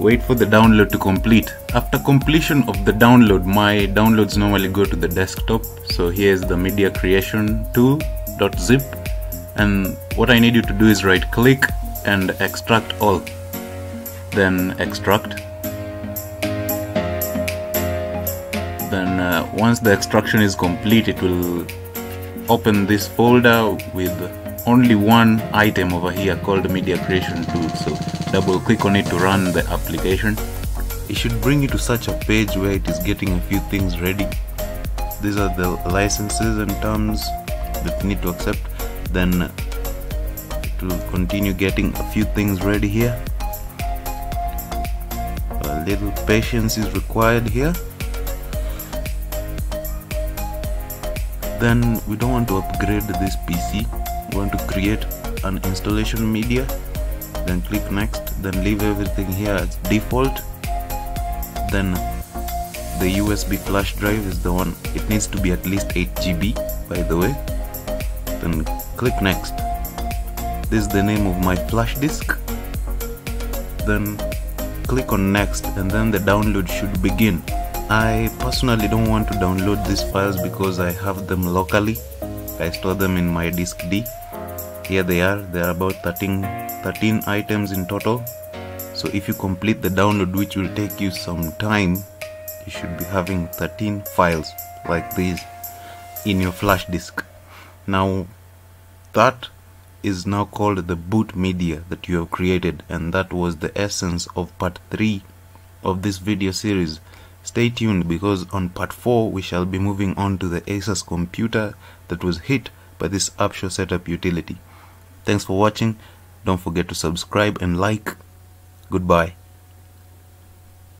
wait for the download to complete. After completion of the download my downloads normally go to the desktop. So here's the media creation 2.zip and what I need you to do is right click and extract all. Then extract. Then uh, once the extraction is complete it will open this folder with only one item over here called media creation tool. So double click on it to run the application. It should bring you to such a page where it is getting a few things ready. These are the licenses and terms that you need to accept. Then will continue getting a few things ready here. A little patience is required here. Then we don't want to upgrade this PC want to create an installation media then click next then leave everything here as default. Then the USB flash drive is the one. It needs to be at least 8 GB by the way. Then click next. This is the name of my flash disk. Then click on next and then the download should begin. I personally don't want to download these files because I have them locally. I store them in my disk D here they are there are about 13 13 items in total. So if you complete the download which will take you some time you should be having 13 files like these in your flash disk. Now that is now called the boot media that you have created and that was the essence of part 3 of this video series. Stay tuned because on part 4 we shall be moving on to the Asus computer that was hit by this Aptio setup utility thanks for watching. Don't forget to subscribe and like. Goodbye